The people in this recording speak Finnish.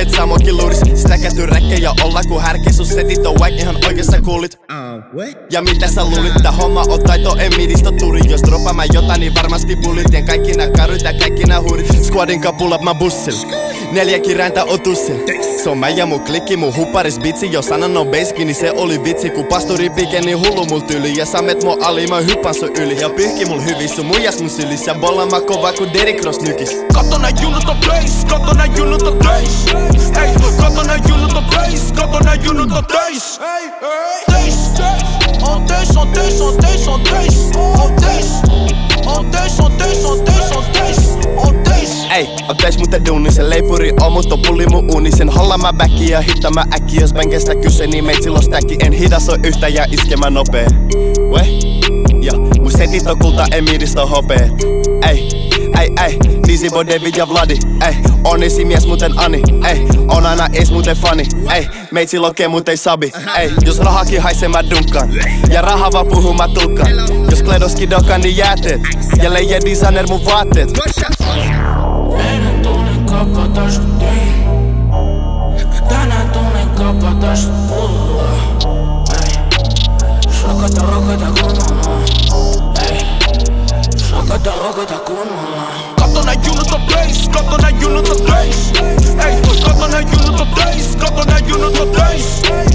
et saa mokin luuris Sitä käty räkke jo olla, kun härki sun setit on wack, ihan oikeassa kuulit. Ja mitä sä luulit, tää homma on taito, en midistä turi Jos dropa mä jotain, niin varmasti bullit. Tien kaikki nää karut ja kaikki nää huurit Squadin kapulla mä bussil Neljä kirjainta on tussil Se on mä ja mun klikki, mun hupparis bitsi Jos sanan on basic, niin se oli vitsi. Kun pastori pikeni niin hullu mul tyli Ja samet mun ali, mä hyppän sun yli. Ja pyyhki mul hyvis, sun muijas mun sylis Ja bolla mä kova kun Derrick Ross nykis. Kato nää junnut on töis, kato nää junnut on töis Ei, kato nää junnut on töis, kato nää junnut on töis Töis, töis On töis, on töis, on töis, on töis On töis Ei, on teis muuten duuni, se leipuri on, on pulli mun uuni. Sen holla mä backi ja hitta mä äkki. Jos bänkestä kyse, niin meit silloin stäkki En hidas oo yhtä ja iskemä nopee. We? Ja, mun setit on kulta, emiristä on hopeet Ei, ei, ei, Dizzy Boy, David ja Vladi. Ei, on esimies muten Ani. Ei, on aina ees muten fani. Ei, meitsi lokee mut ei sabi. Ei, jos rahakin haisee mä dunkan. Ja raha vaan puhuu mä tulkan. Jos kledoski dokan niin jääteet. Ja leijä designer mun vaatteet подашь людей Когда надумай, как подашь пула Шока дорога до гумана Шока дорога до гумана Katana unit of days, katana unit of days Ey, katana unit of days, katana unit of days